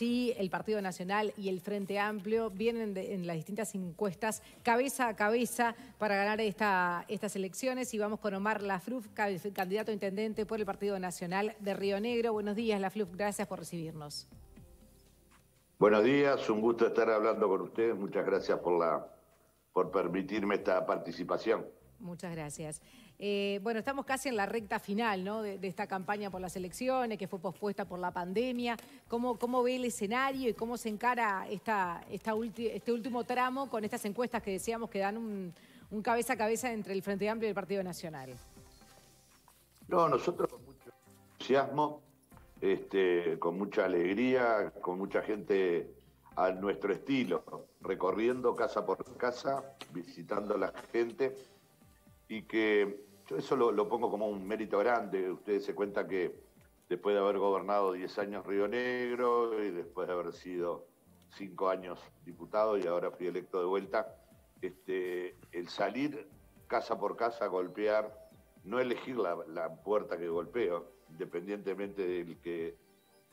Sí, el Partido Nacional y el Frente Amplio vienen en las distintas encuestas cabeza a cabeza para ganar estas elecciones y vamos con Omar Lafluf, candidato a intendente por el Partido Nacional de Río Negro. Buenos días, Lafluf, gracias por recibirnos. Buenos días, un gusto estar hablando con ustedes. Muchas gracias por, la, por permitirme esta participación. Muchas gracias. Eh, bueno, estamos casi en la recta final ¿no? de, esta campaña por las elecciones que fue pospuesta por la pandemia. ¿Cómo, cómo ve el escenario y cómo se encara esta, este último tramo con estas encuestas que decíamos que dan un, cabeza a cabeza entre el Frente Amplio y el Partido Nacional? No, nosotros con mucho entusiasmo, este, con mucha alegría, con mucha gente a nuestro estilo, recorriendo casa por casa, visitando a la gente y que yo eso lo, pongo como un mérito grande. Ustedes se cuenta que después de haber gobernado 10 años Río Negro y después de haber sido 5 años diputado y ahora fui electo de vuelta, este, el salir casa por casa golpear, no elegir la, puerta que golpeo, independientemente del que,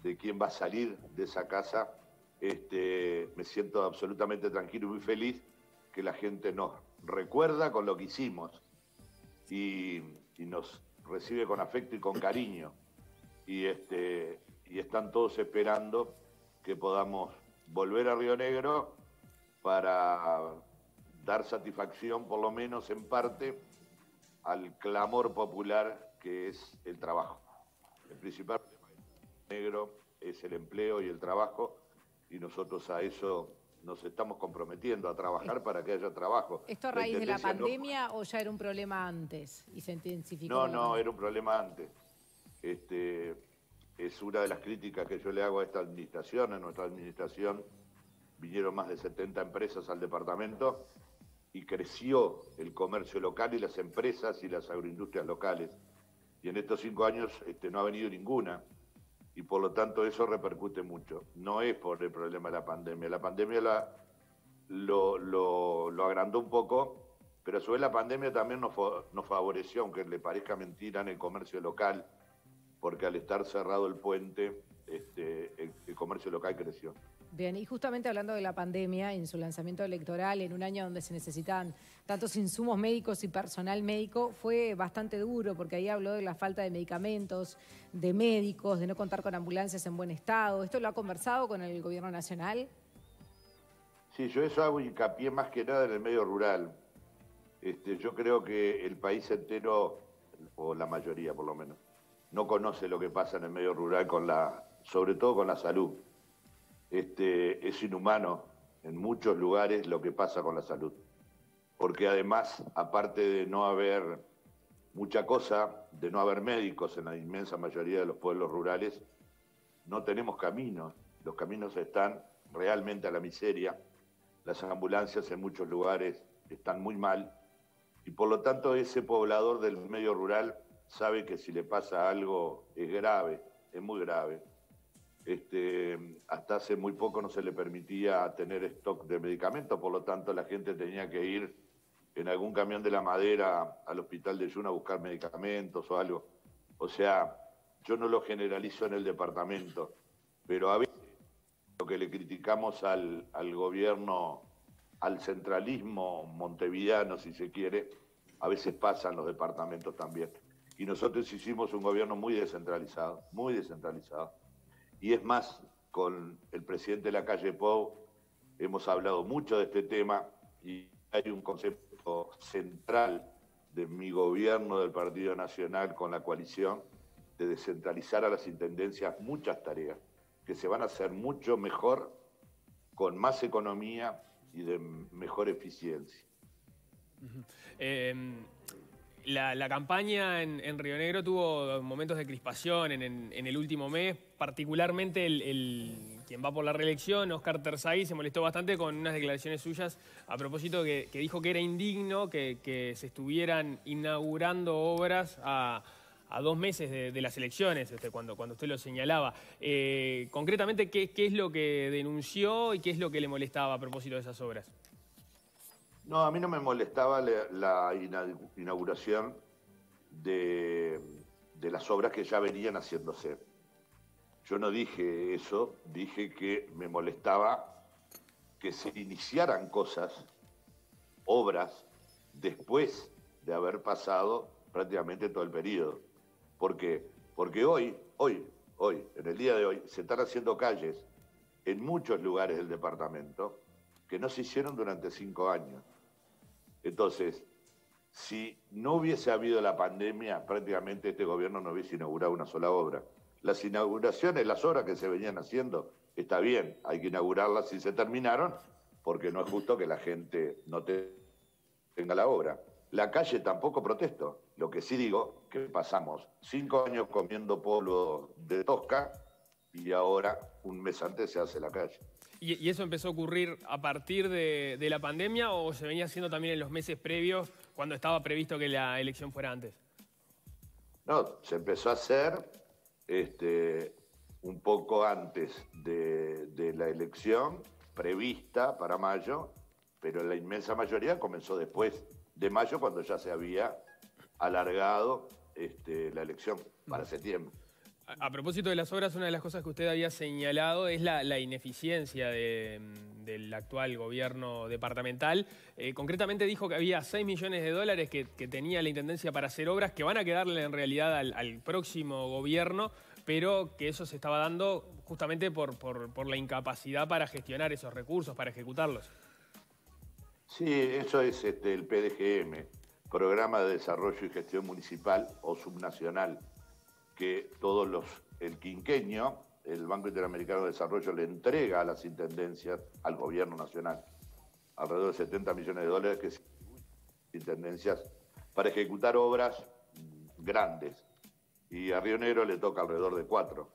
de quién va a salir de esa casa, este, me siento absolutamente tranquilo y muy feliz que la gente nos recuerda con lo que hicimos y, nos recibe con afecto y con cariño. Y, este, y están todos esperando que podamos volver a Río Negro para dar satisfacción, por lo menos en parte, al clamor popular que es el trabajo. El principal problema negro es el empleo y el trabajo, y nosotros a eso nos estamos comprometiendo a trabajar para que haya trabajo. ¿Esto a raíz de la pandemia o ya era un problema antes y se intensificó? No, no, era un problema antes. Este, es una de las críticas que yo le hago a esta administración. En nuestra administración vinieron más de 70 empresas al departamento y creció el comercio local y las empresas y las agroindustrias locales. Y en estos cinco años este, no ha venido ninguna y por lo tanto eso repercute mucho. No es por el problema de la pandemia. La pandemia la, lo, lo, agrandó un poco, pero a su vez la pandemia también nos, nos favoreció, aunque le parezca mentira, en el comercio local, porque al estar cerrado el puente, este, el comercio local creció. Bien, y justamente hablando de la pandemia, en su lanzamiento electoral, en un año donde se necesitan tantos insumos médicos y personal médico, fue bastante duro porque ahí habló de la falta de medicamentos, de médicos, de no contar con ambulancias en buen estado. ¿Esto lo ha conversado con el gobierno nacional? Sí, yo eso hago hincapié más que nada en el medio rural. Este, yo creo que el país entero, o la mayoría por lo menos, no conoce lo que pasa en el medio rural con la, sobre todo con la salud este, es inhumano en muchos lugares lo que pasa con la salud. Porque además, aparte de no haber mucha cosa, de no haber médicos en la inmensa mayoría de los pueblos rurales, no tenemos caminos. Los caminos están realmente a la miseria. Las ambulancias en muchos lugares están muy mal. Y por lo tanto ese poblador del medio rural sabe que si le pasa algo es grave, es muy grave. Este, hasta hace muy poco no se le permitía tener stock de medicamentos, por lo tanto la gente tenía que ir en algún camión de la madera al hospital de Yuna a buscar medicamentos o algo. O sea, yo no lo generalizo en el departamento, pero a veces lo que le criticamos al, gobierno, al centralismo montevideano, si se quiere, a veces pasa en los departamentos también. Y nosotros hicimos un gobierno muy descentralizado, muy descentralizado y es más, con el presidente de la calle Pou hemos hablado mucho de este tema y hay un concepto central de mi gobierno del Partido Nacional con la coalición de descentralizar a las intendencias muchas tareas que se van a hacer mucho mejor, con más economía y de mejor eficiencia. La, campaña en, Río Negro tuvo momentos de crispación en, el último mes, particularmente el, quien va por la reelección, Oscar Terzay, se molestó bastante con unas declaraciones suyas a propósito que, dijo que era indigno que, se estuvieran inaugurando obras a, dos meses de, las elecciones, este, cuando, usted lo señalaba. Eh, concretamente, ¿qué, ¿qué es lo que denunció y qué es lo que le molestaba a propósito de esas obras? No, a mí no me molestaba la, inauguración de, las obras que ya venían haciéndose. Yo no dije eso, dije que me molestaba que se iniciaran cosas, obras, después de haber pasado prácticamente todo el periodo. ¿Por qué? Porque hoy, hoy, hoy, en el día de hoy, se están haciendo calles en muchos lugares del departamento que no se hicieron durante cinco años. Entonces, si no hubiese habido la pandemia, prácticamente este gobierno no hubiese inaugurado una sola obra. Las inauguraciones, las obras que se venían haciendo, está bien, hay que inaugurarlas si se terminaron, porque no es justo que la gente no tenga la obra. La calle tampoco protesto. Lo que sí digo, que pasamos cinco años comiendo polvo de tosca y ahora, un mes antes, se hace la calle. ¿Y, eso empezó a ocurrir a partir de, la pandemia o se venía haciendo también en los meses previos cuando estaba previsto que la elección fuera antes? No, se empezó a hacer este, un poco antes de, de la elección prevista para mayo, pero la inmensa mayoría comenzó después de mayo cuando ya se había alargado este, la elección para septiembre. A, propósito de las obras, una de las cosas que usted había señalado es la, ineficiencia del actual gobierno departamental. Eh, concretamente dijo que había 6 millones de dólares que, tenía la Intendencia para hacer obras que van a quedarle en realidad al, próximo gobierno, pero que eso se estaba dando justamente por, por, la incapacidad para gestionar esos recursos, para ejecutarlos. Sí, eso es este, el PDGM, Programa de Desarrollo y Gestión Municipal o Subnacional que todos los, el quinqueño, el Banco Interamericano de Desarrollo le entrega a las intendencias, al gobierno nacional, alrededor de 70 millones de dólares que se intendencias para ejecutar obras grandes. Y a Río Negro le toca alrededor de cuatro.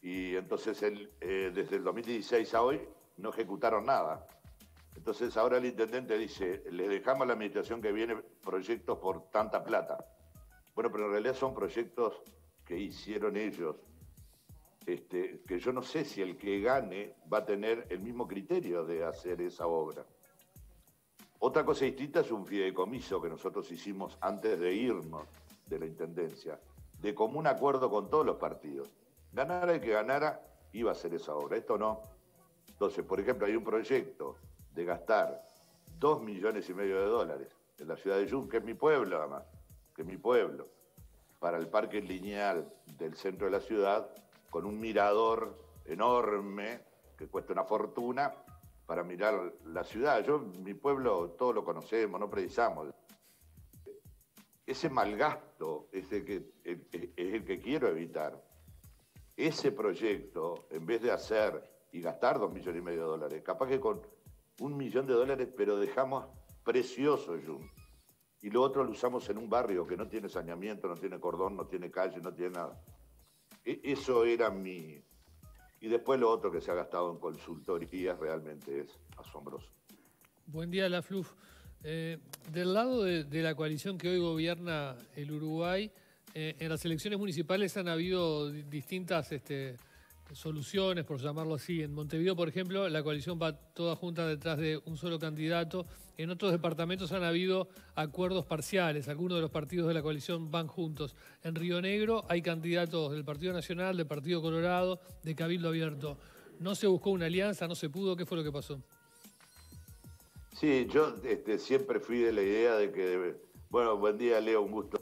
Y entonces él, eh, desde el 2016 a hoy no ejecutaron nada. Entonces ahora el intendente dice, le dejamos a la administración que viene proyectos por tanta plata. Bueno, pero en realidad son proyectos que hicieron ellos, este, que yo no sé si el que gane va a tener el mismo criterio de hacer esa obra. Otra cosa distinta es un fideicomiso que nosotros hicimos antes de irnos de la Intendencia, de común acuerdo con todos los partidos. Ganara el que ganara, iba a hacer esa obra, esto no. Entonces, por ejemplo, hay un proyecto de gastar dos millones y medio de dólares en la ciudad de Yun, que es mi pueblo además, que es mi pueblo para el parque lineal del centro de la ciudad, con un mirador enorme que cuesta una fortuna para mirar la ciudad. Yo, mi pueblo, todos lo conocemos, no precisamos. Ese malgasto es el que, es el que quiero evitar. Ese proyecto, en vez de hacer y gastar dos millones y medio de dólares, capaz que con un millón de dólares, pero dejamos precioso, Jun y lo otro lo usamos en un barrio que no tiene saneamiento, no tiene cordón, no tiene calle, no tiene nada. E, eso era mi... Y después lo otro que se ha gastado en consultorías realmente es asombroso. Buen día, La Fluf. Eh, del lado de, la coalición que hoy gobierna el Uruguay, eh, en las elecciones municipales han habido distintas este, soluciones, por llamarlo así. En Montevideo, por ejemplo, la coalición va toda junta detrás de un solo candidato. En otros departamentos han habido acuerdos parciales. Algunos de los partidos de la coalición van juntos. En Río Negro hay candidatos del Partido Nacional, del Partido Colorado, de Cabildo Abierto. ¿No se buscó una alianza? ¿No se pudo? ¿Qué fue lo que pasó? Sí, yo este, siempre fui de la idea de que, bueno, buen día Leo, un gusto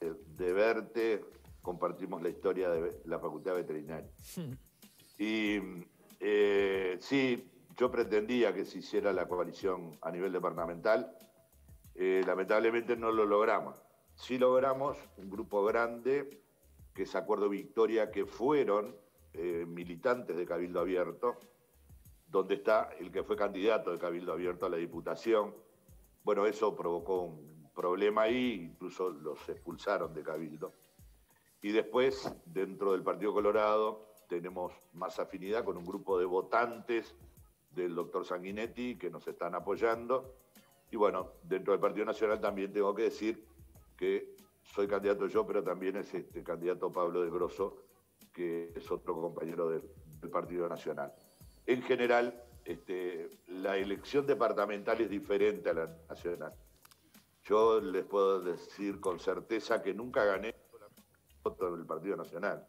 de verte compartimos la historia de la Facultad Veterinaria. Y eh, sí, yo pretendía que se hiciera la coalición a nivel departamental. Eh, lamentablemente no lo logramos. Sí logramos un grupo grande, que es Acuerdo Victoria, que fueron eh, militantes de Cabildo Abierto, donde está el que fue candidato de Cabildo Abierto a la Diputación. Bueno, eso provocó un problema ahí, incluso los expulsaron de Cabildo. Y después, dentro del Partido Colorado, tenemos más afinidad con un grupo de votantes del doctor Sanguinetti que nos están apoyando. Y bueno, dentro del Partido Nacional también tengo que decir que soy candidato yo, pero también es este candidato Pablo de que es otro compañero del, Partido Nacional. En general, este, la elección departamental es diferente a la nacional. Yo les puedo decir con certeza que nunca gané del Partido Nacional.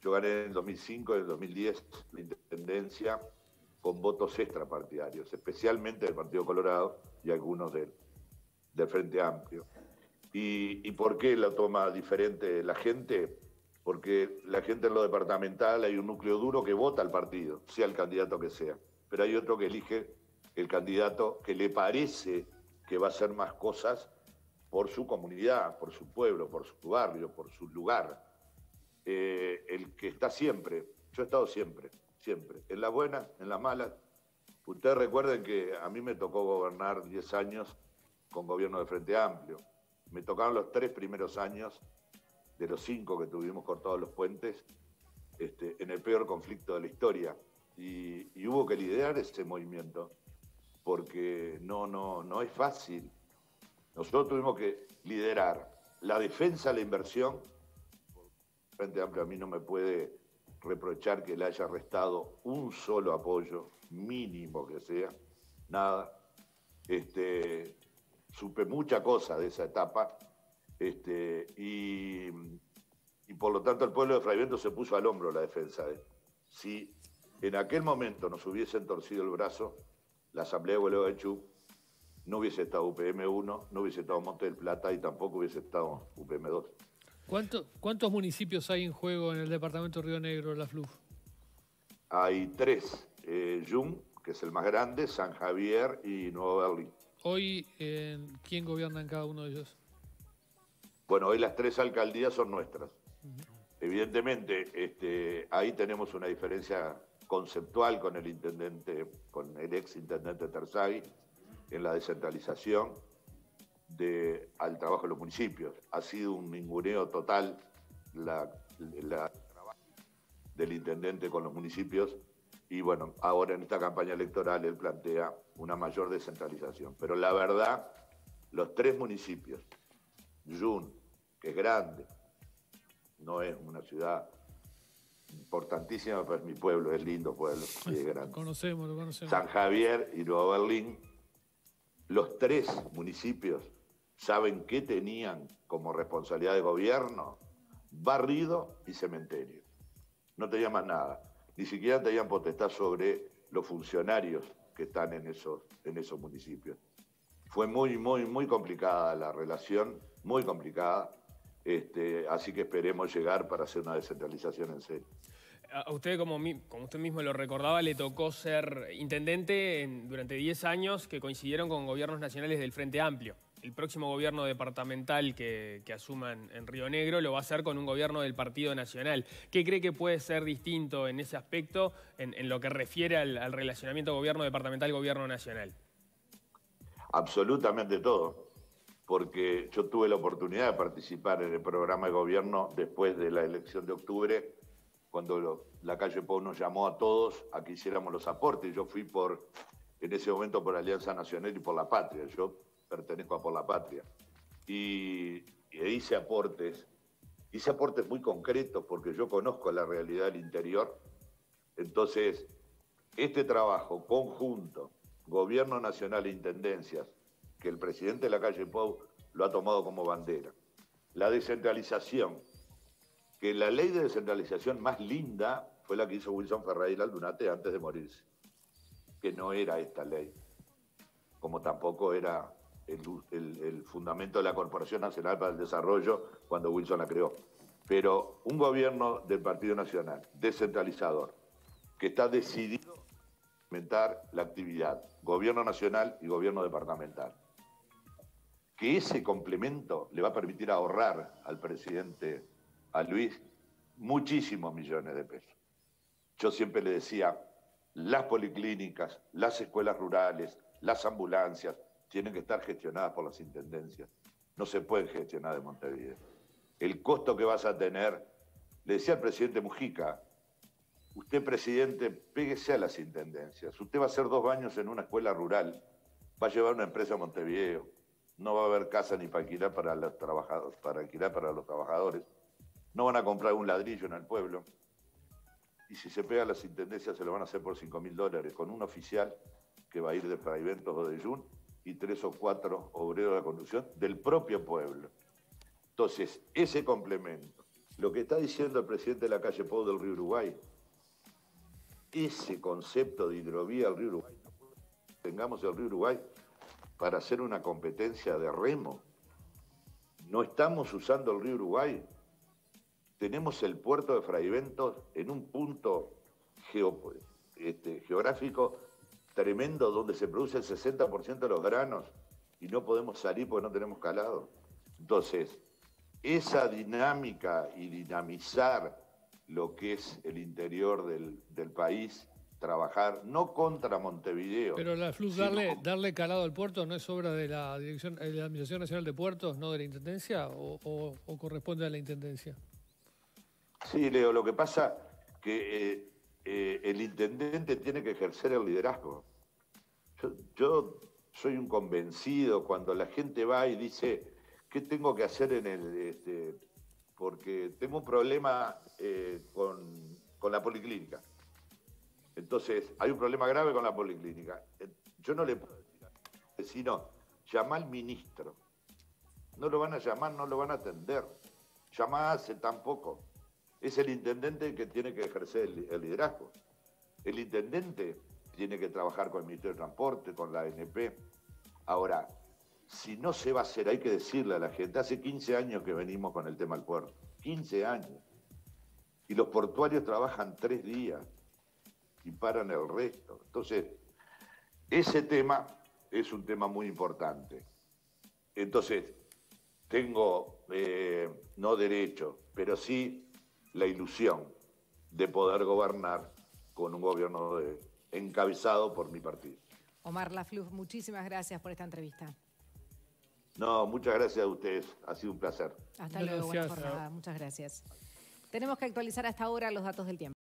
Yo gané en el 2005, en el 2010 la intendencia con votos extrapartidarios, especialmente del Partido Colorado y algunos del, del Frente Amplio. ¿Y, ¿Y por qué la toma diferente la gente? Porque la gente en lo departamental hay un núcleo duro que vota al partido, sea el candidato que sea, pero hay otro que elige el candidato que le parece que va a hacer más cosas por su comunidad, por su pueblo, por su barrio, por su lugar. Eh, el que está siempre, yo he estado siempre, siempre, en la buena, en la mala. Ustedes recuerden que a mí me tocó gobernar 10 años con gobierno de Frente Amplio. Me tocaron los tres primeros años de los cinco que tuvimos cortados los puentes este, en el peor conflicto de la historia. Y, y, hubo que liderar ese movimiento, porque no, no, no es fácil. Nosotros tuvimos que liderar la defensa, la inversión. Frente Amplio a mí no me puede reprochar que le haya restado un solo apoyo, mínimo que sea, nada. Este, supe mucha cosa de esa etapa este, y, y, por lo tanto el pueblo de Fraivento se puso al hombro la defensa. ¿eh? Si en aquel momento nos hubiesen torcido el brazo, la Asamblea de Gualeguaychú no hubiese estado UPM 1, no hubiese estado Monte del Plata y tampoco hubiese estado UPM 2. ¿Cuánto, ¿Cuántos municipios hay en juego en el departamento de Río Negro, la FLUF? Hay tres. Eh, Jung, que es el más grande, San Javier y Nuevo Berlín. Hoy, eh, ¿quién gobierna en cada uno de ellos? Bueno, hoy las tres alcaldías son nuestras. Uh -huh. Evidentemente, este, ahí tenemos una diferencia conceptual con el intendente, con el ex intendente Terzaghi, en la descentralización de, al trabajo de los municipios. Ha sido un ninguneo total la, la del intendente con los municipios y bueno, ahora en esta campaña electoral él plantea una mayor descentralización. Pero la verdad, los tres municipios, Jun, que es grande, no es una ciudad importantísima, pero es mi pueblo, es lindo pueblo, y es grande. Conocemos, lo conocemos. San Javier y Nuevo Berlín, los tres municipios saben qué tenían como responsabilidad de gobierno, barrido y cementerio. No tenían más nada. Ni siquiera tenían potestad sobre los funcionarios que están en esos, en esos municipios. Fue muy, muy, muy complicada la relación, muy complicada. Este, así que esperemos llegar para hacer una descentralización en serio. A usted, como, usted mismo lo recordaba, le tocó ser intendente en, durante 10 años que coincidieron con gobiernos nacionales del Frente Amplio. El próximo gobierno departamental que, asuman en Río Negro lo va a hacer con un gobierno del Partido Nacional. ¿Qué cree que puede ser distinto en ese aspecto en, lo que refiere al, al relacionamiento gobierno departamental-gobierno nacional? Absolutamente todo porque yo tuve la oportunidad de participar en el programa de gobierno después de la elección de octubre, cuando lo, la calle Pau nos llamó a todos a que hiciéramos los aportes. Yo fui por, en ese momento por Alianza Nacional y por la Patria, yo pertenezco a Por la Patria. Y, y hice aportes, hice aportes muy concretos porque yo conozco la realidad del interior. Entonces, este trabajo conjunto, gobierno nacional e intendencias, que el presidente de la calle Pau lo ha tomado como bandera. La descentralización, que la ley de descentralización más linda fue la que hizo Wilson Ferreira Aldunate antes de morirse, que no era esta ley, como tampoco era el, el, fundamento de la Corporación Nacional para el Desarrollo cuando Wilson la creó. Pero un gobierno del Partido Nacional, descentralizador, que está decidido a implementar la actividad, gobierno nacional y gobierno departamental que ese complemento le va a permitir ahorrar al presidente, a Luis, muchísimos millones de pesos. Yo siempre le decía, las policlínicas, las escuelas rurales, las ambulancias, tienen que estar gestionadas por las intendencias. No se pueden gestionar de Montevideo. El costo que vas a tener, le decía al presidente Mujica, usted presidente, péguese a las intendencias. Usted va a hacer dos baños en una escuela rural, va a llevar una empresa a Montevideo, no va a haber casa ni para para los trabajadores, para alquilar para los trabajadores, no van a comprar un ladrillo en el pueblo, y si se pega a las intendencias se lo van a hacer por 5 mil dólares, con un oficial que va a ir de Fraiventos o de Jun y tres o cuatro obreros de la conducción del propio pueblo. Entonces, ese complemento, Lo que está diciendo el presidente de la calle Pau del Río Uruguay, ese concepto de hidrovía del Río Uruguay, tengamos el Río Uruguay para hacer una competencia de remo. No estamos usando el Río Uruguay. Tenemos el puerto de Fraiventos en un punto este, geográfico tremendo donde se produce el 60% de los granos y no podemos salir porque no tenemos calado. Entonces, esa dinámica y dinamizar lo que es el interior del, país, trabajar no contra Montevideo. Pero la FLUS, darle, darle calado al puerto no es obra de la dirección de la Administración Nacional de Puertos, no de la Intendencia, o, corresponde a la Intendencia. Sí, Leo, lo que pasa que eh, eh, el intendente tiene que ejercer el liderazgo. Yo, soy un convencido cuando la gente va y dice, ¿qué tengo que hacer en el... Este, porque tengo un problema eh, con, la policlínica. Entonces, hay un problema grave con la policlínica. Yo no le puedo decir al vecino, llama al ministro. No lo van a llamar, no lo van a atender. Llama hace tampoco. Es el intendente que tiene que ejercer el, liderazgo. El intendente tiene que trabajar con el Ministerio de Transporte, con la ANP. Ahora, si no se va a hacer, hay que decirle a la gente, hace 15 años que venimos con el tema del puerto, 15 años. Y los portuarios trabajan tres días y paran el resto. Entonces, ese tema es un tema muy importante. Entonces, tengo eh, no derecho, pero sí la ilusión de poder gobernar con un gobierno encabezado por mi partido. Omar Lafluz, muchísimas gracias por esta entrevista. No, muchas gracias a ustedes. Ha sido un placer. Hasta luego, buena jornada. Muchas gracias. Tenemos que actualizar hasta ahora los datos del tiempo.